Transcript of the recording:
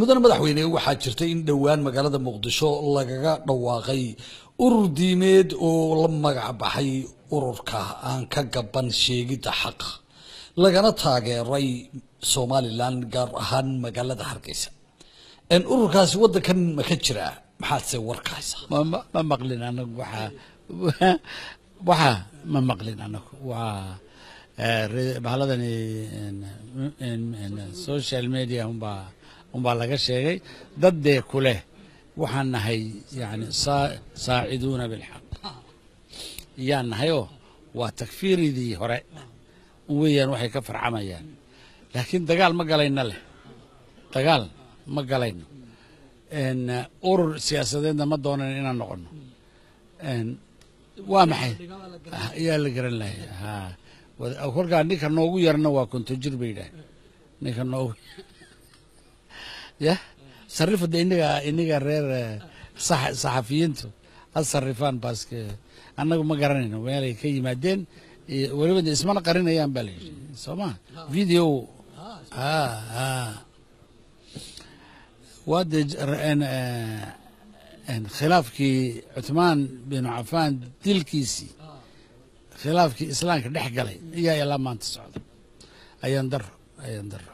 mudane madaxweyne waxaa jirta in dhowaan magaalada muqdisho lagaga dhawaaqay urur diimeed oo la magac baxay ururka. Aan ka gaban sheegidda xaqa lagana taageeray somalilan gaar ahaan magaalada hargeysa. Ururkaasi wadankan ma ka jiraa maxaadse warka haysaa ma ma- ma maqlin anagu waxaa waxa ma maqlin anagu waa eh, bahaladani en- social media unbaa unbaa laga sheegay dad dee ku leh. Waxaan nahay yani saa- saaciduuna bilxaq. Yaan nahay oo waa takfiiridii hore. Weeyaan waxay ka farcamayaan. Laakiin dagaal ma galayna leh. Dagaal ma galayno urur siyaasadeedna ma doonan inaan noqono waa maxay? Yaa la garan lahay. Kolkaa ninka noogu yarna waa konto jir bay yidhaah ninka noogu ya sarrifa de inaga inaga reer eh, sax- saxafiyiintu. Ha sarrifaan baaske annagu ma garanayno. Meelay ka yimaadeen iyo weliba de ismana qarinayaan baa la yidhi. Soo ma? Video. Ha ha waa dee j- r- en, eh, khilaafkii cuthmaan binu cafaan dilkiisii. Khilaafkii islaamka dhex galay. Ayaa ilaa maanta socda ayaan daro ayaan daro